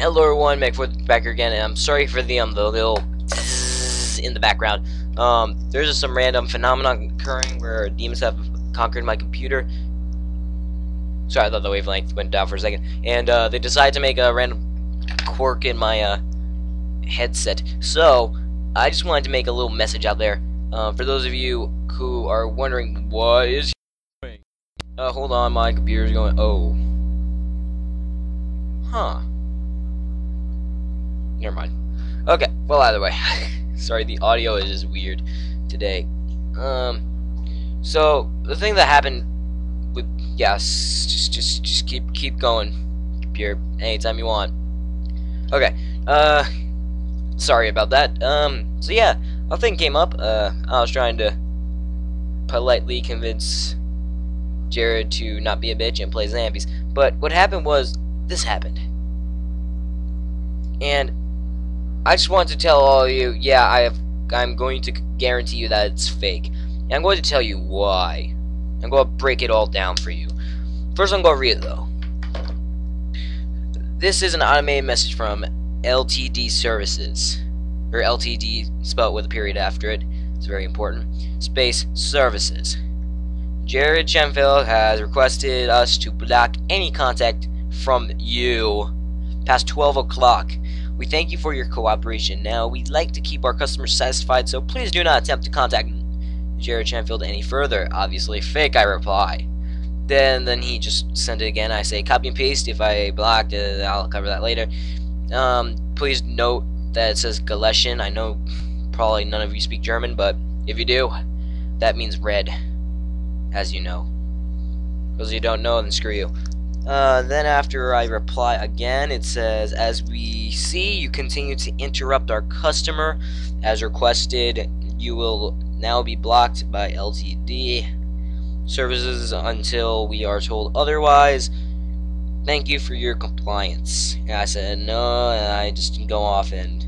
Hello everyone, McFord back again, and I'm sorry for the um the little in the background. Um, there's just some random phenomenon occurring where demons have conquered my computer. Sorry, I thought the wavelength went down for a second, and uh, they decided to make a random quirk in my uh, headset. So I just wanted to make a little message out there uh, for those of you who are wondering what is. Uh, hold on, my computer's going. Oh. Huh. Never mind. Okay, well, either way. Sorry, the audio is just weird today. Um, so, the thing that happened with, yes, just, just, just keep, keep going, computer, anytime you want. Okay, uh, sorry about that. Um, so yeah, a thing came up, uh, I was trying to politely convince Jared to not be a bitch and play zombies. But what happened was, this happened. And I just want to tell all of you, yeah, I have, I'm going to guarantee you that it's fake. And I'm going to tell you why. I'm going to break it all down for you. First, I'm going to read it, though. This is an automated message from LTD Services. Or LTD, spelled with a period after it. It's very important. Space Services. Jared Shenfield has requested us to block any contact from you past 12 o'clock. We thank you for your cooperation. Now, we'd like to keep our customers satisfied, so please do not attempt to contact Jared Shenfield any further. Obviously, fake, I reply. Then then he just sent it again. I say copy and paste. If I blocked it, I'll cover that later. Um, please note that it says gelesen. I know probably none of you speak German, but if you do, that means red, as you know. Those you don't know, then screw you. Uh, then after I reply again, it says, as we see, you continue to interrupt our customer. As requested, you will now be blocked by LTD services until we are told otherwise. Thank you for your compliance. And I said no, and I just go off and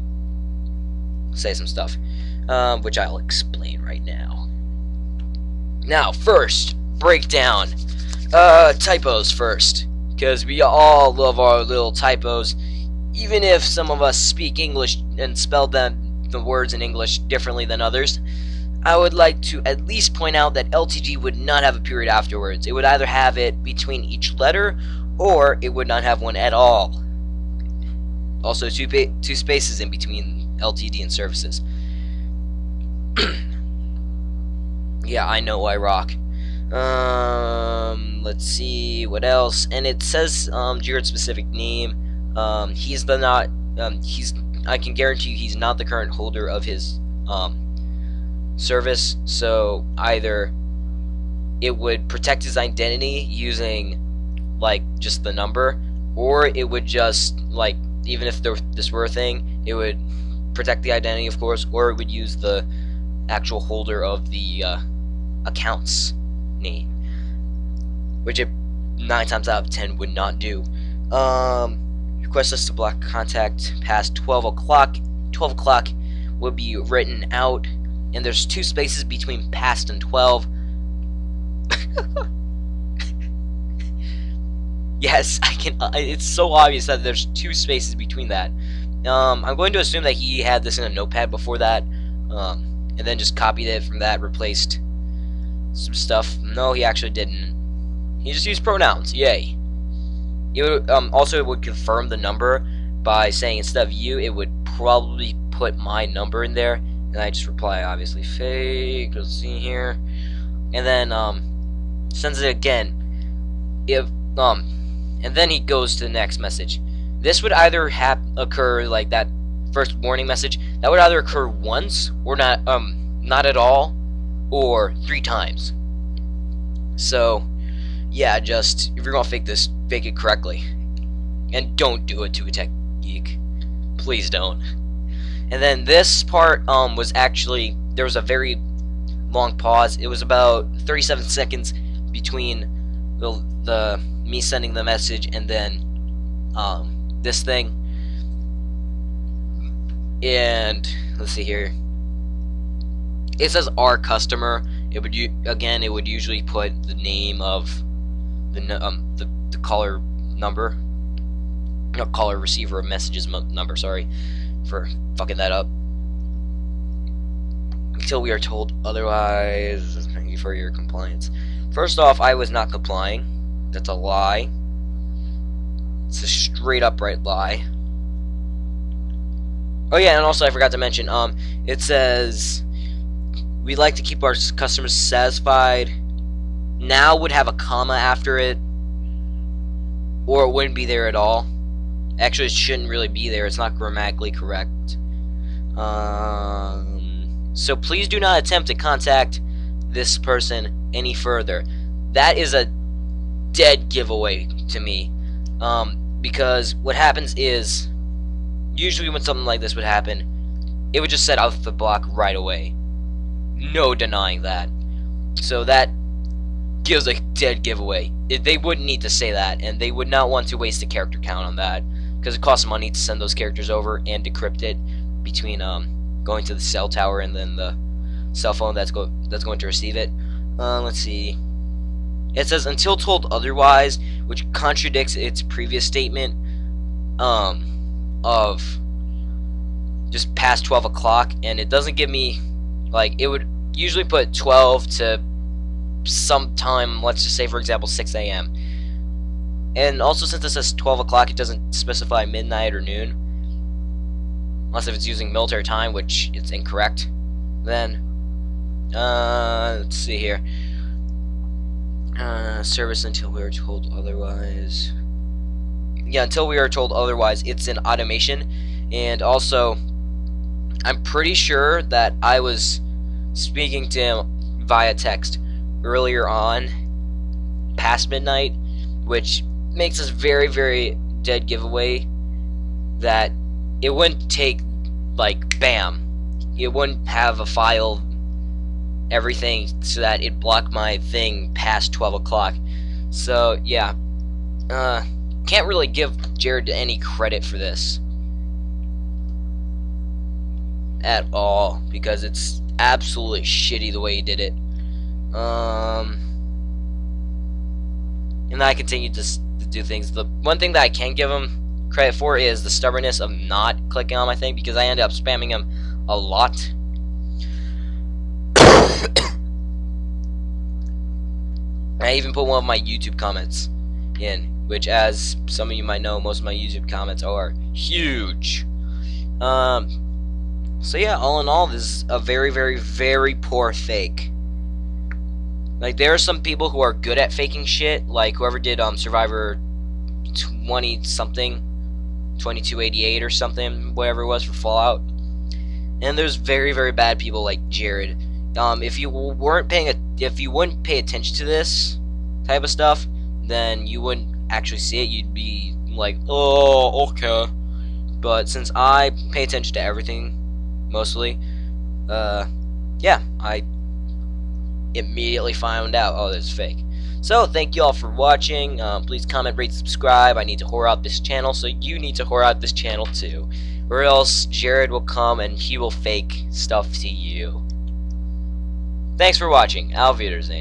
say some stuff, um, which I'll explain right now. Now, first, breakdown. Uh, typos first, because we all love our little typos, even if some of us speak English and spell them the words in English differently than others. I would like to at least point out that LTD would not have a period afterwards. It would either have it between each letter, or it would not have one at all. Also, two, two spaces in between LTD and services. yeah, I know I rock. Um, let's see what else. And it says um, Jared's specific name. Um, he's the not. Um, he's. I can guarantee you he's not the current holder of his um service. So either it would protect his identity using like just the number, or it would just like even if there, this were a thing, it would protect the identity, of course, or it would use the actual holder of the uh, accounts which it nine times out of ten would not do. Um, request us to block contact past 12 o'clock. 12 o'clock will be written out, and there's two spaces between past and 12. yes, I can. Uh, it's so obvious that there's two spaces between that. Um, I'm going to assume that he had this in a notepad before that, um, and then just copied it from that, replaced some stuff. No, he actually didn't. He just used pronouns. Yay. It would, um, also, would confirm the number by saying instead of you, it would probably put my number in there. And I just reply, obviously, fake. Let's see here. And then, um, sends it again. If, um, and then he goes to the next message. This would either hap occur, like that first warning message, that would either occur once, or not, um, not at all, or three times. So, yeah, just if you're gonna fake this, fake it correctly, and don't do it to a tech geek. Please don't. And then this part um was actually there was a very long pause. It was about 37 seconds between the the me sending the message and then um this thing. And let's see here it says our customer it would again it would usually put the name of the um the, the caller number No, caller, receiver of messages number, sorry for fucking that up. Until we are told otherwise, thank you for your compliance. First off, I was not complying. That's a lie. It's a straight upright lie. Oh yeah, and also I forgot to mention, um, it says we like to keep our customers satisfied. Now would have a comma after it, or it wouldn't be there at all. Actually, it shouldn't really be there. It's not grammatically correct. Um, so please do not attempt to contact this person any further. That is a dead giveaway to me. Um, because what happens is, usually when something like this would happen, it would just set off the block right away. No denying that. So that gives a dead giveaway. They wouldn't need to say that, and they would not want to waste a character count on that because it costs money to send those characters over and decrypt it between um, going to the cell tower and then the cell phone that's go that's going to receive it. Uh, let's see. It says until told otherwise, which contradicts its previous statement um, of just past 12 o'clock, and it doesn't give me like it would usually put 12 to sometime. Let's just say, for example, 6 a.m. And also, since it says 12 o'clock, it doesn't specify midnight or noon. Unless if it's using military time, which it's incorrect. Then, uh, let's see here. Uh, service until we are told otherwise. Yeah, until we are told otherwise, it's an automation. And also, I'm pretty sure that I was speaking to him via text earlier on, past midnight, which makes this very, very dead giveaway that it wouldn't take, like, bam. It wouldn't have a file, everything, so that it blocked my thing past 12 o'clock. So, yeah. Uh, can't really give Jared any credit for this. At all. Because it's absolutely shitty the way he did it. Um... And I continue to do things. The one thing that I can give him credit for is the stubbornness of not clicking on my thing because I ended up spamming him a lot. I even put one of my YouTube comments in, which, as some of you might know, most of my YouTube comments are huge. Um, so yeah, all in all, this is a very, very, very poor fake. Like there are some people who are good at faking shit, like whoever did um Survivor 20 something, 2288 or something, whatever it was for Fallout. And there's very very bad people like Jared. Um, if you weren't paying a, if you wouldn't pay attention to this type of stuff, then you wouldn't actually see it. You'd be like, oh, okay. But since I pay attention to everything, mostly, uh, yeah, I immediately found out, oh, this is fake. So, thank you all for watching. Um, please comment, rate, subscribe. I need to whore out this channel, so you need to whore out this channel too. Or else Jared will come and he will fake stuff to you. Thanks for watching. Auf Wiedersehen.